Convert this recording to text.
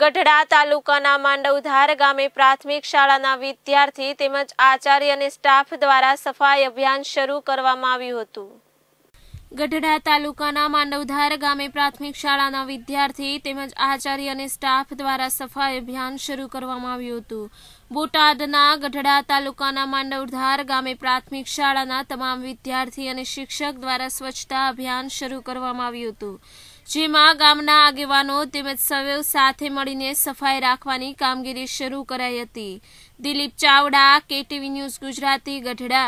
ગઢડા તાલુકાના માંડવધાર ગામે પ્રાથમિક શાળાના વિદ્યાર્થી તેમજ આચાર્ય અને સ્ટાફ દ્વારા સફાઈ અભિયાન શરૂ કરવામાં આવ્યું હતું. ગઢડા તાલુકાના માંડવધાર ગામે પ્રાથમિક શાળાના વિદ્યાર્થી તેમજ આચાર્ય અને સ્ટાફ દ્વારા સફાઈ અભિયાન શરૂ કરવામાં આવ્યું હતું. બોટાદના ગઢડા તાલુકાના માંડવધાર ગામે પ્રાથમિક શાળાના તમામ વિદ્યાર્થી અને શિક્ષક દ્વારા સ્વચ્છતા અભિયાન શરૂ કરવામાં આવ્યું હતું. જેમાં ગામના આગેવાનો તેમજ સૌ સાથે મળીને સફાઈ રાખવાની કામગીરી શરૂ કરાઈ હતી. Dilip Chavda, KTV news Gujarati, Gadhada.